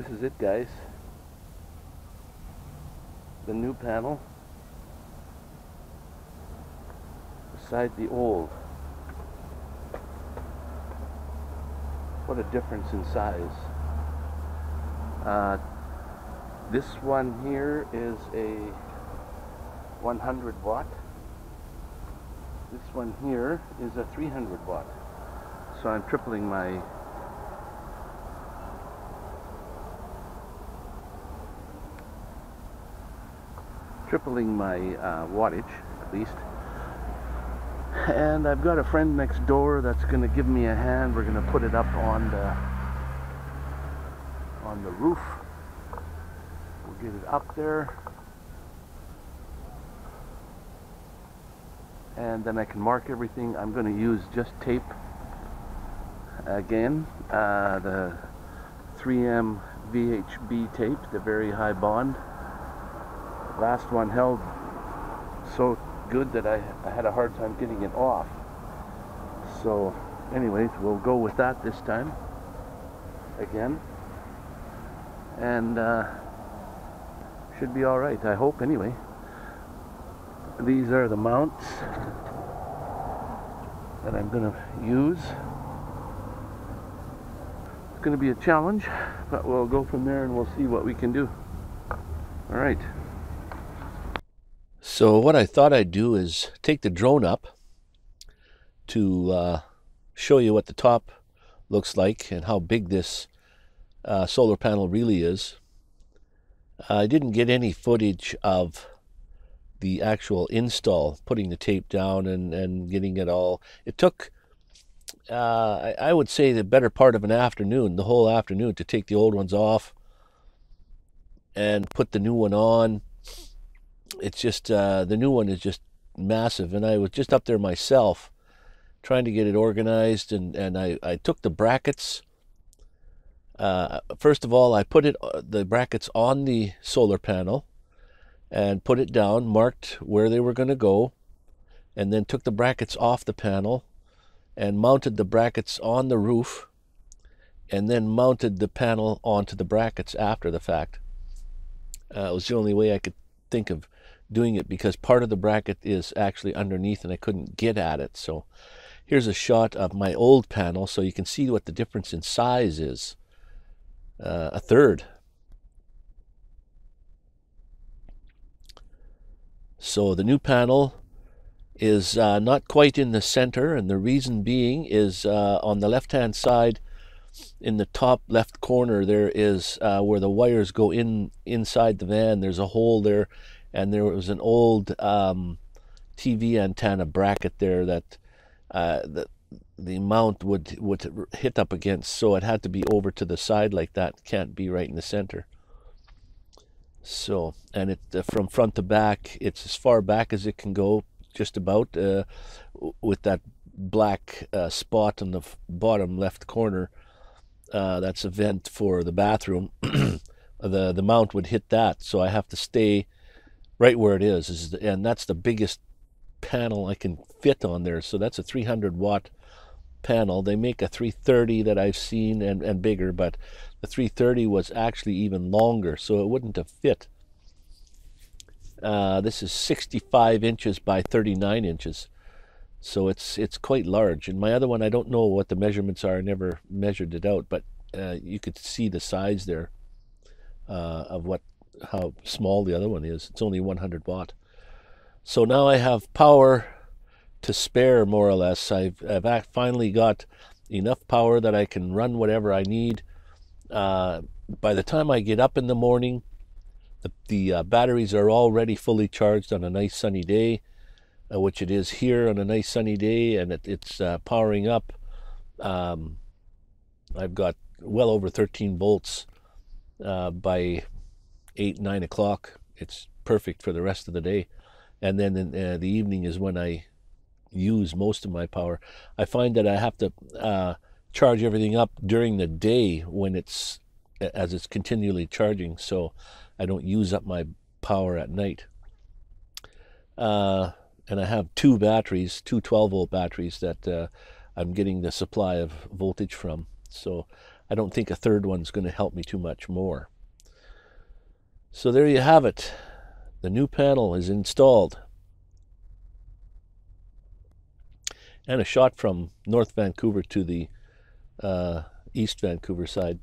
This is it guys. The new panel beside the old. What a difference in size. Uh, this one here is a 100 watt. This one here is a 300 watt. So I'm tripling my tripling my uh, wattage at least. And I've got a friend next door that's gonna give me a hand. We're gonna put it up on the on the roof. We'll get it up there. And then I can mark everything. I'm gonna use just tape again uh, the 3M VHB tape the very high bond last one held so good that I, I had a hard time getting it off. So anyways, we'll go with that this time again. And uh, should be all right, I hope anyway. These are the mounts that I'm going to use. It's going to be a challenge, but we'll go from there and we'll see what we can do. All right. So what I thought I'd do is take the drone up to uh, show you what the top looks like and how big this uh, solar panel really is. I didn't get any footage of the actual install, putting the tape down and, and getting it all. It took, uh, I, I would say, the better part of an afternoon, the whole afternoon, to take the old ones off and put the new one on it's just uh, the new one is just massive, and I was just up there myself trying to get it organized, and and I I took the brackets. Uh, first of all, I put it uh, the brackets on the solar panel, and put it down, marked where they were going to go, and then took the brackets off the panel, and mounted the brackets on the roof, and then mounted the panel onto the brackets after the fact. Uh, it was the only way I could think of doing it because part of the bracket is actually underneath and I couldn't get at it. So here's a shot of my old panel so you can see what the difference in size is. Uh, a third. So the new panel is uh, not quite in the center and the reason being is uh, on the left hand side in the top left corner there is uh, where the wires go in inside the van there's a hole there and there was an old um, TV antenna bracket there that uh, the the mount would would hit up against, so it had to be over to the side like that. Can't be right in the center. So, and it uh, from front to back, it's as far back as it can go, just about, uh, with that black uh, spot on the bottom left corner. Uh, that's a vent for the bathroom. the the mount would hit that, so I have to stay right where it is, is the, and that's the biggest panel I can fit on there. So that's a 300 watt panel. They make a 330 that I've seen and, and bigger, but the 330 was actually even longer, so it wouldn't have fit. Uh, this is 65 inches by 39 inches, so it's it's quite large. And my other one, I don't know what the measurements are. I never measured it out, but uh, you could see the size there uh, of what how small the other one is. It's only 100 watt. So now I have power to spare more or less. I've, I've finally got enough power that I can run whatever I need. Uh, by the time I get up in the morning, the, the uh, batteries are already fully charged on a nice sunny day, uh, which it is here on a nice sunny day, and it, it's uh, powering up. Um, I've got well over 13 volts uh, by eight, nine o'clock. It's perfect for the rest of the day. And then in uh, the evening is when I use most of my power. I find that I have to uh, charge everything up during the day when it's as it's continually charging, so I don't use up my power at night. Uh, and I have two batteries, two 12 volt batteries that uh, I'm getting the supply of voltage from. So I don't think a third one's going to help me too much more. So there you have it. The new panel is installed. And a shot from North Vancouver to the uh, East Vancouver side.